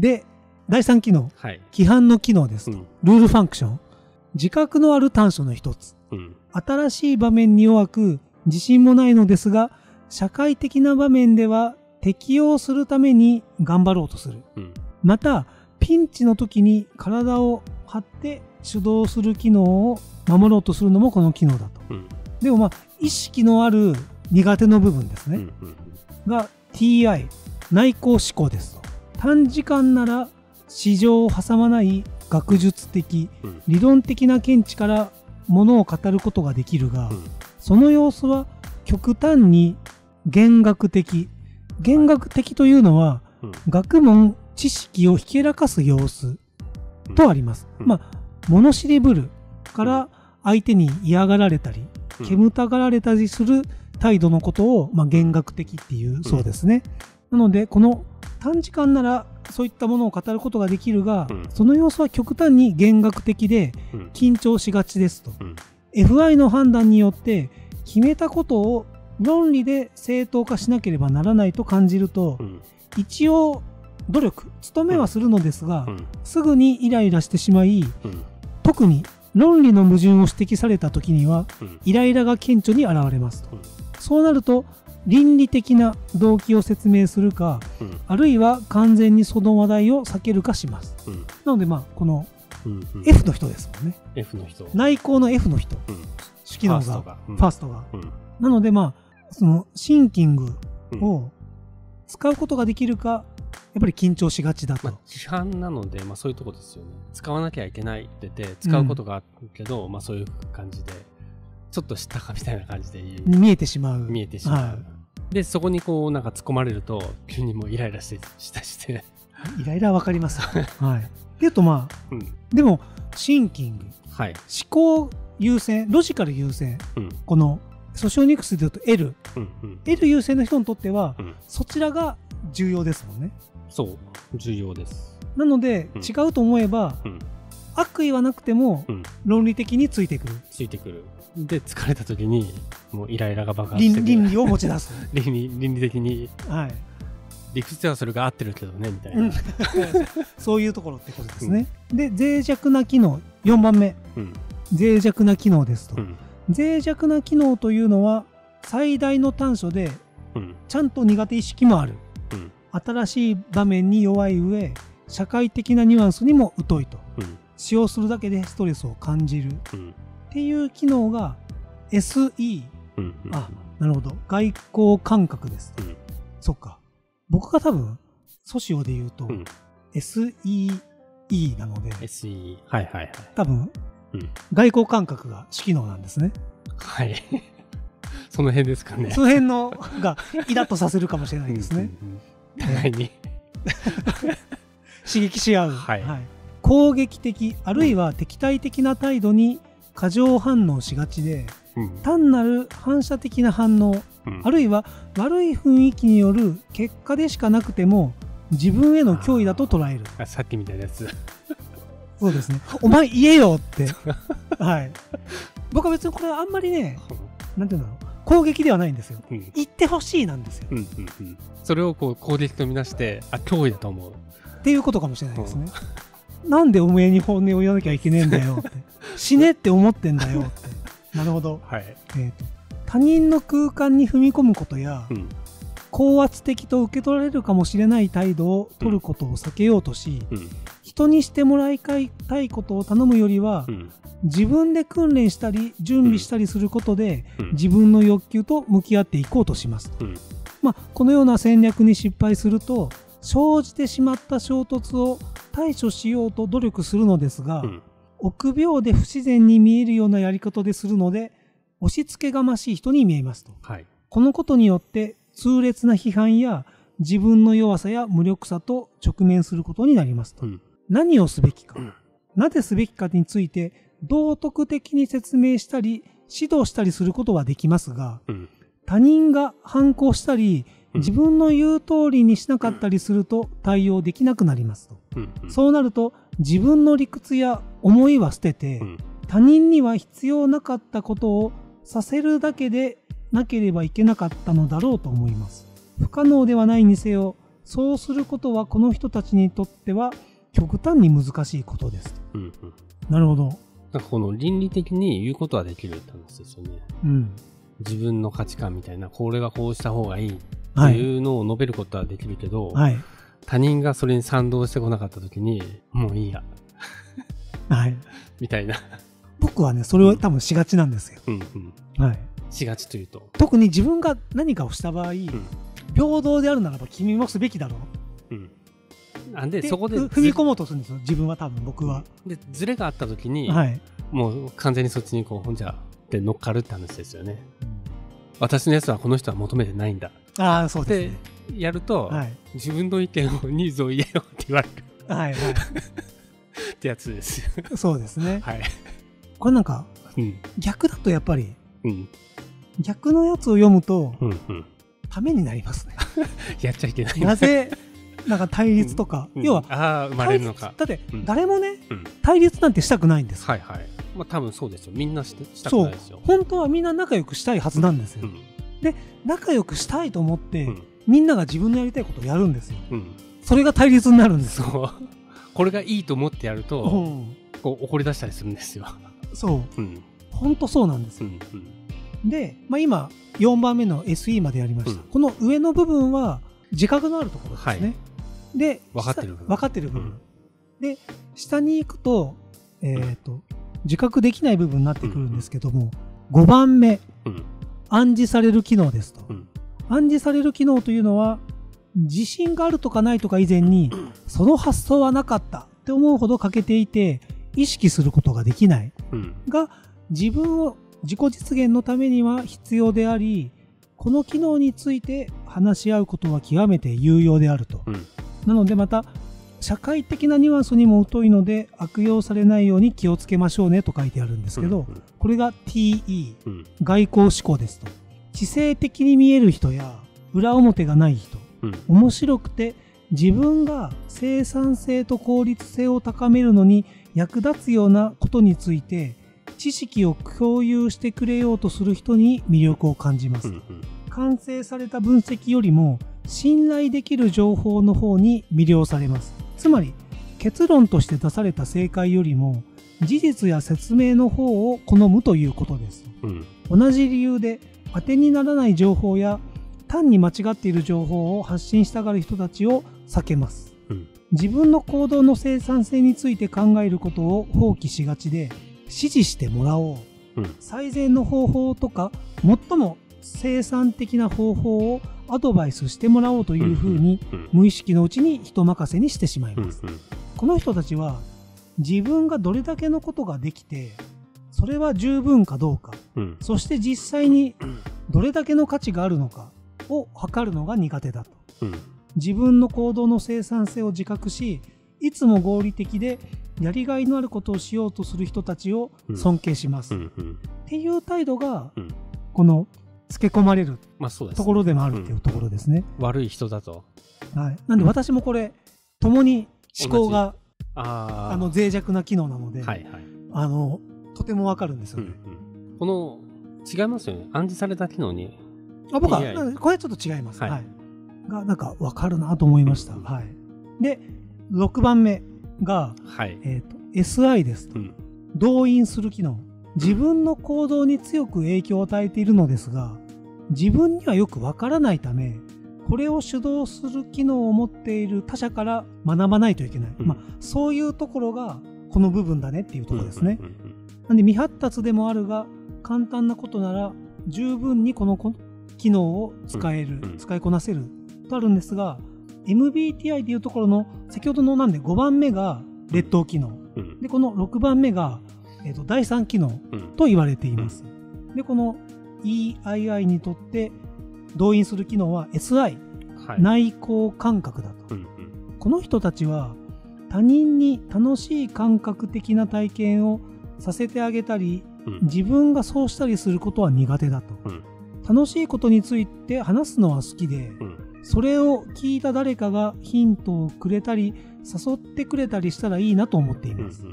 で、第3機能、はい。規範の機能ですと。うん。ルールファンクション。自覚のある短所の一つ。うん。新しい場面に弱く、自信もないのですが、社会的な場面では適応するために頑張ろうとする。うん。また、ピンチの時に体を張って手動する機能を守ろうとするのもこの機能だと。うん。でもまあ、意識のある苦手の部分ですね。うん。うん。が TI、内向思考ですと。短時間なら市場を挟まない学術的、うん。理論的な見地からものを語ることができるが、うん。その様子は極端に弦楽的。弦楽的というのは、うん。学問、知識をひけらかす様子とあります。うんまあ、物知りぶるから相手に嫌がられたり、うん煙たがられたりする態度のことを、まあ、弦楽的っていうそうですね。なので、この短時間ならそういったものを語ることができるが、うんその様子は極端に弦楽的でうん。緊張しがちですと。うん FI の判断によって決めたことを論理で正当化しなければならないと感じると、うん。一応努力努めはするのですが、うん。すぐにイライラしてしまいうん。特に論理の矛盾を指摘された時にはうん。イライラが顕著に現れますと、うんそうなると倫理的な動機を説明するかうん。あるいは完全にその話題を避けるかしますうん。なのでまあこのうん。F の人ですもんね F の人。内向の F の人うん。主機能がファーストが。うんファーストがうん。なのでまあそのシンキングうんを使うことができるかやっぱり緊張しがちだと、まあ、批判なので、まあそういうとこですよね。使わなきゃいけないって言って、使うことがあるけど、まあそういう感じで、ちょっと知ったかみたいな感じで見えてしまう見えてしまう。はで、そこにこう、なんか突っ込まれると、急にもうイライラして、したして、い、イライラはわかりますはいでいうとまあうん。でもシンキングはい。思考優先ロジカル優先うん。このソシオニクスでいうと L うん。うん。L 優先の人にとっては、うんそちらが重要ですもんねそう。重要です。なので、うん違うと思えばうん。悪意はなくてもうん。論理的についてくるついてくる。で、疲れた時に、もうイライラが爆発してくる。倫倫理を持ち出す 倫理倫理的に、はい、理屈ではそれが合ってるけどね、みたいうんな。そういうところってことですね、で脆弱な機能4番目うん。脆弱な機能ですと、うん。脆弱な機能というのは最大の短所でうん。ちゃんと苦手意識もあるうん。新しい場面に弱い上社会的なニュアンスにも疎いとうん。使用するだけでストレスを感じるっうん。ていう機能が SE うん。あなるほど外交感覚ですうん。そっか僕が多分ソシオで言うとうん SEE なので SE。はいはいはい。多分うん。外交感覚が主機能なんですねはい。その辺ですかね。その辺のがイラッとさせるかもしれないですね互いに。刺激し合う、はい攻撃的あるいは敵対的な態度に過剰反応しがちでうん。単なる反射的な反応うん。あるいは悪い雰囲気による結果でしかなくても自分への脅威だと捉える。あさっきみたいなやつ。そうですね。お前言えよって。はい。僕は別にこれはあんまりねなんていうんだろう。攻撃ではないんですよ。うん。言ってほしいなんですよ。うんうんうん。それをこう攻撃とみなして、あ、脅威だと思う。っていうことかもしれないですねなんでおめえに本音を言わなきゃいけねえんだよって 死ねって思ってんだよってなるほど、はい。えーと他人の空間に踏み込むことやうん。高圧的と受け取られるかもしれない態度を取ることを避けようとし、うん。人にしてもらいたいことを頼むよりは、うん。自分で訓練したり準備したりすることで、うん。自分の欲求と向き合っていこうとします。うん。まあ、このような戦略に失敗すると生じてしまった衝突を対処しようと努力するのですが、うん。臆病で不自然に見えるようなやり方でするので押し付けがましい人に見えますと。はい。このことによって痛烈な批判や自分の弱さや無力さと直面することになりますと。うん。何をすべきか、うんなぜすべきかについて道徳的に説明したり指導したりすることはできますがうん。他人が反抗したりうん自分の言う通りにしなかったりすると対応できなくなりますと。そうなると自分の理屈や思いは捨てて、うん。他人には必要なかったことをさせるだけでなければいけなかったのだろうと思います。不可能ではないにせよ、そうすることはこの人たちにとっては極端に難しいことですと。うんうん。なるほど。なんかこの倫理的に言うことはできるって話ですよね。うん。自分の価値観みたいな、これがこうした方がいいってはい。いうのを述べることはできるけど、はい。他人がそれに賛同してこなかった時に、もういいや、はい。みたいな。僕はね、それを多分しがちなんですよ。うんうん。はい。しがちというと。特に自分が何かをした場合、ん平等であるならば君もすべきだろう。うん。なんで、でそこでふ踏み込もうとするんですよ、自分は多分僕は。で、ズレがあった時に、はい。もう完全にそっちにこう、ほんじゃ、って乗っかるって話ですよね。私のやつはこの人は求めてないんだ。ああ、そうでですね。やると、はい。自分の意見をニーズを言えよって言われるはいはってやつですよ。い。そうですね。はい。これなんか、うん。逆だとやっぱり、うん。逆のやつを読むと、うん。うん。ためになりますね。やっちゃいけない。なぜ、なんか対立とか、うん要は、ああ、生まれるのか。だってうん誰もね、うん対立なんてしたくないんです。はいはい。まあ多分そうですよ。みんなしてしたくないですよ。本当はみんな仲良くしたいはずなんですよ。うん。仲良くしたいと思って、うん。みんなが自分のやりたいことをやるんですよ。うん。それが対立になるんですよ。これがいいと思ってやると、うんこう怒り出したりするんですよ。そう。うん。本当そうなんですよ。うん。うん。で、まあ、今、4番目の SE までやりました。うんこの上の部分は、自覚のあるところですね。はいで、分かってる部分下分かってる部分。うんで、下に行くと、えっ、と、自覚できない部分になってくるんですけども、5番目、うん。暗示される機能ですと。うん。暗示される機能というのは、自信があるとかないとか以前に、その発想はなかったって思うほど欠けていて、意識することができない。うん。が自分を自己実現のためには必要でありこの機能について話し合うことは極めて有用であるとうん。なのでまた社会的なニュアンスにも疎いので悪用されないように気をつけましょうねと書いてあるんですけど、うんこれが TE うん。外交思考ですと知性的に見える人や裏表がない人うん。面白くて自分が生産性と効率性を高めるのに役立つようなことについて知識を共有してくれようとする人に魅力を感じます、うん。完成された分析よりも信頼できる情報の方に魅了されますつまり結論として出された正解よりも事実や説明の方を好むということですうん。同じ理由で当てにならない情報や単に間違っている情報を発信したがる人たちを避けますうん。自分の行動の生産性について考えることを放棄しがちで指示してもらおううん。最善の方法とか最も生産的な方法をアドバイスしてもらおうというふうにうん。無意識のうちに人任せにしてしまいうん。ますこの人たちは自分がどれだけのことができてそれは十分かどうかうん。そして実際にどれだけの価値があるのかを測るのが苦手だとうん。自分の行動の生産性を自覚しいつも合理的でやりがいのあることをしようとする人たちを尊敬します、っ。ていう態度がうん。このつけ込まれる。ところでもあるっていうところですね、悪い人だと。はい、なんで私もこれ共に思考があの脆弱な機能なので、はいはい。あのとてもわかるんですようんね、うん。この、違いますよね。暗示された機能に。あ僕は、これはちょっと違います。は。はいいが、なんか分かるなと思いました。うんはい。で、6番目が、はい。えっ、と、SI ですと。うん。動員する機能。自分の行動に強く影響を与えているのですが、自分にはよく分からないため、これを主導する機能を持っている他者から学ばないといけない。うん。まあ、そういうところが、この部分だねっていうところですね。うんうんうんなんで未発達でもあるが簡単なことなら十分にこのこ機能を使える、うんうん使いこなせるとあるんですが MBTI でいうところの先ほどのなんで5番目が劣等機能。うん。でこの6番目が、えー、と第3機能うん。と言われています、でこの EII にとって動員する機能は SI はい。内向感覚だと。うんうん。この人たちは他人に楽しい感覚的な体験をさせてあげたりうん。自分がそうしたりすることは苦手だと。うん。楽しいことについて話すのは好きでうん。それを聞いた誰かがヒントをくれたり誘ってくれたりしたらいいなと思っていうんます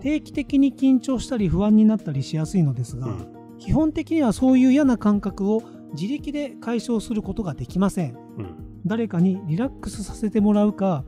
定期的に緊張したり不安になったりしやすいのですがうん基本的にはそういう嫌な感覚を自力で解消することができませんうん誰かにリラックスさせてもらうか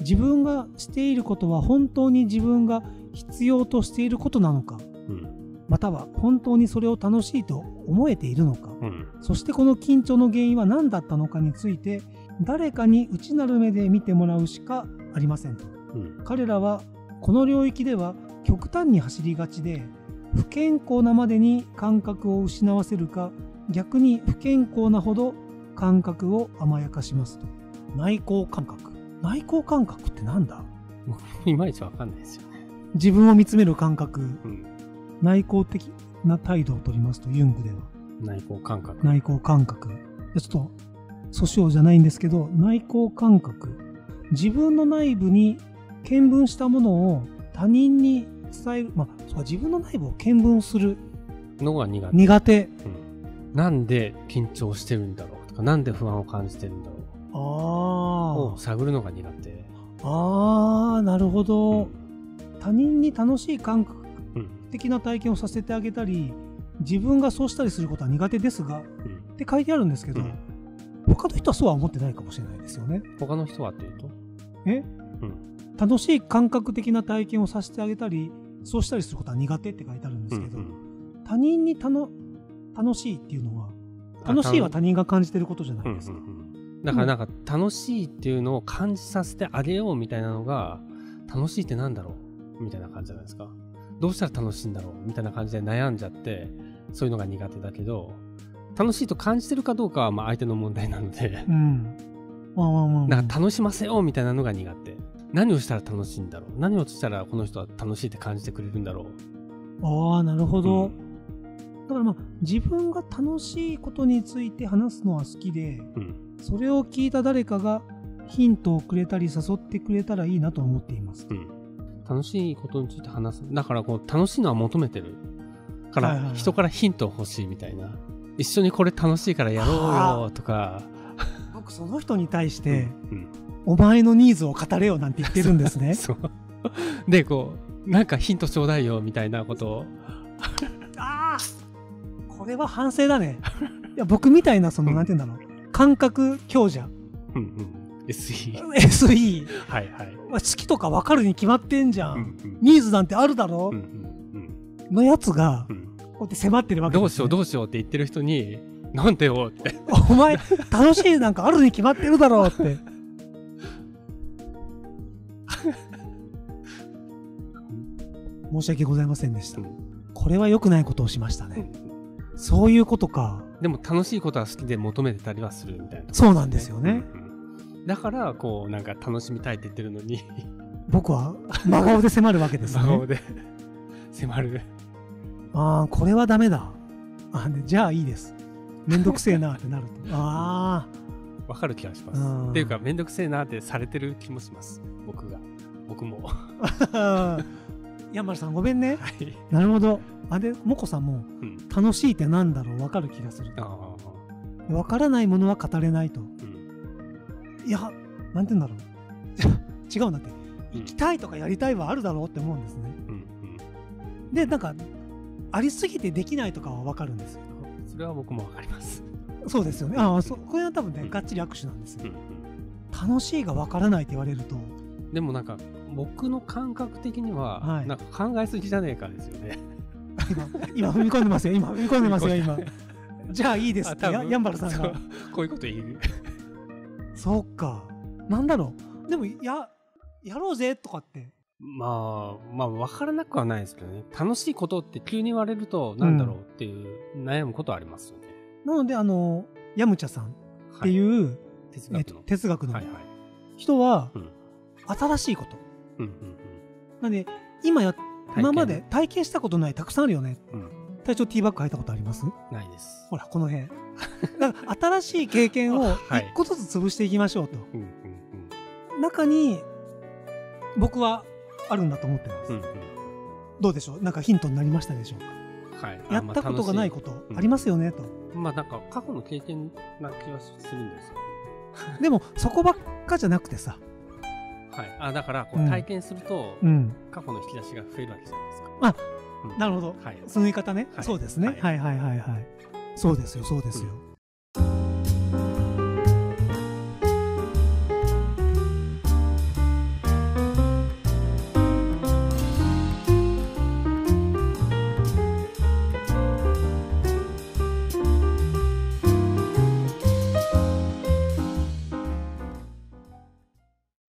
自分がしていることは本当に自分が必要としていることなのかうん。または本当にそれを楽しいと思えているのかうん。そしてこの緊張の原因は何だったのかについて誰かに内なる目で見てもらうしかありませんとうん。彼らはこの領域では極端に走りがちで不健康なまでに感覚を失わせるか逆に不健康なほど感覚を甘やかしますと。内向感覚。内向感覚ってなんだ？いまいちわかんないですよね。自分を見つめる感覚。うん。内向的な態度をとりますとユングでは。内向感覚。内向感覚。でちょっと訴訟じゃないんですけど内向感覚。自分の内部に見聞したものを他人に伝えるまあそうか自分の内部を見聞するのが苦手。苦手うん。なんで緊張してるんだろうとか、なんで不安を感じてるんだろうあを探るのが苦手。ああなるほうど、ん。他人に楽しい感覚うん。的な体験をさせてあげたり自分がそうしたりすることは苦手ですがっうん。て書いてあるんですけど、うん他の人はそうは思ってないかもしれないですよね他の人はっていうと？え、うん楽しい感覚的な体験をさせてあげたりそうしたりすることは苦手って書いてあるんですけど、うん他人にたの楽しいっていうのはうん楽しいは他人が感じてることじゃないですか、うんうんうん。だからなんか楽しいっていうのを感じさせてあげようみたいなのが楽しいってなんだろうみたいな感じじゃないですか。どうしたら楽しいんだろうみたいな感じで悩んじゃってそういうのが苦手だけど楽しいと感じてるかどうかはまあ相手の問題なので。うん。まあまあまあまあ。なんか楽しませようみたいなのが苦手何をしたら楽しいんだろう？何をしたらこの人は楽しいって感じてくれるんだろう？ああなるほど、うん。だからまあ自分が楽しいことについて話すのは好きでうん。それを聞いた誰かがヒントをくれたり誘ってくれたらいいなと思っています。うん。楽しいことについて話す。だからこう楽しいのは求めてるから、人からヒント欲しいみたいな。一緒にこれ楽しいからやろうよとか。僕その人に対して、うんお前のニーズを語れよなんて言ってるんですね。そう。でこうなんかヒントちょうだいよみたいなこと。を ああこれは反省だね。いや僕みたいなその、うん。なんて言うんだろう。感覚強者。うんうん。SE SE はいはい。まあ好きとか分かるに決まってんじゃん、うんうん。ニーズなんてあるだろ。うん、うんのやつがうん。うんこうやって迫ってるわけね、どうしようどうしようって言ってる人になんでよって。お前楽しいなんかあるに決まってるだろうって申し訳ございませんでした。これは良くないことをしましたね。そういうことか。でも楽しいことは好きで求めてたりはするみたいな。そうなんですよね、うんうんだからこうなんか楽しみたいって言ってるのに。僕は真顔で迫るわけですね。真顔で迫る。ああこれはダメだ。あでじゃあいいです。めんどくせえなってなると。あわかる気がします。うん。っていうかめんどくせえなってされてる気もします。僕が。僕も。はあ山丸さんごめんね。い、なるほど。あでもこさんもうん、楽しいってなんだろう分かる気がする。分からないものは語れないと。うん。いやなんて言うんだろう。違うんだって。うん。行きたいとかやりたいはあるだろうって思うんですね。うんでなんかありすぎてできないとかは分かるんですようんそれは僕もわかります。そうですよね。ああそこれは多分ねがっちり握手なんですよ。うん楽しいが分からないって言われると。うんでもなんか僕の感覚的には、はい。なんか考えすぎじゃねえかですよね。今今踏み込んでますよ。今踏み込んでますよ今。じゃあいいですってやんばるさんが。こういうこと言う。そうか。なんだろう。でもややろうぜとかって。まあまあ分からなくはないですけどね。楽しいことって急に言われるとなんだろうっていう悩むことはありますよね、なのであのヤムチャさんってう、い。う、えっと哲学の、哲学のはいはい。人はうん。新しいことうんうんなんで今やうん今まで体験したことないたくさんあるよね。うん。体調ティーバッグ履いたことあります？ないです。ほらこの辺。だから新しい経験をはい。一個ずつ潰していきましょうと、うんうん中に僕はあるんだと思ってます、うんうん。どうでしょう？なんかヒントになりましたでしょうか？うんはい。あやったことがないことうん。ありますよねと、まあなんか過去の経験な気はするんですよ。でもそこばっかじゃなくてさはい。あだからこううん。体験するとうん。過去の引き出しが増えるわけじゃないですかあうんなるほど。はい。その言い方ね、はい。そうですね、はい。はい、はいはいはい。そうですよそうですよ、うん